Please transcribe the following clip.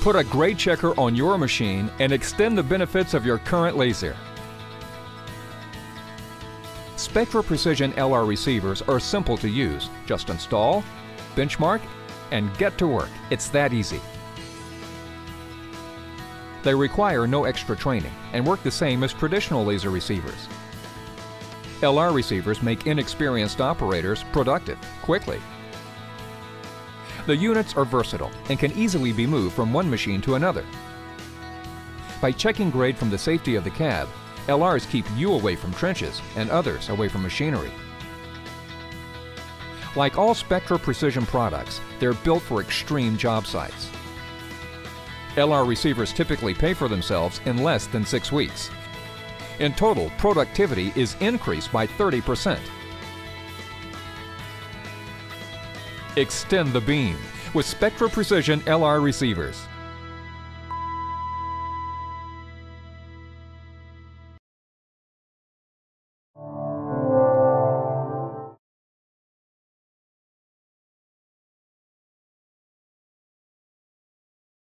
Put a grade checker on your machine and extend the benefits of your current laser. Spectra Precision LR receivers are simple to use. Just install, benchmark, and get to work. It's that easy. They require no extra training and work the same as traditional laser receivers. LR receivers make inexperienced operators productive quickly. The units are versatile and can easily be moved from one machine to another. By checking grade from the safety of the cab, LRs keep you away from trenches and others away from machinery. Like all Spectra Precision products, they're built for extreme job sites. LR receivers typically pay for themselves in less than six weeks. In total, productivity is increased by 30%. Extend the beam with Spectra Precision LR receivers.